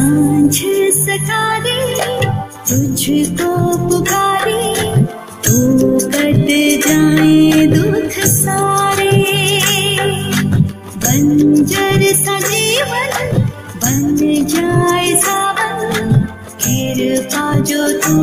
समझ सका तुझको पुकारे तो कट जाए दुख सारे। बंजर सजीवन बन जाए सावन, कृपा जो तू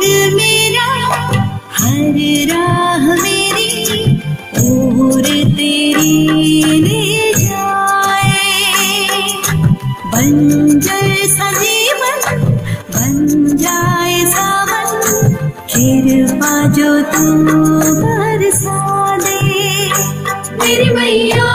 पग मेरा, हर राह मेरी और तेरी ले जाए। बंजर सजीवन, बन जाए सावन कृपा जो तू बरसा दे। मेरी मैया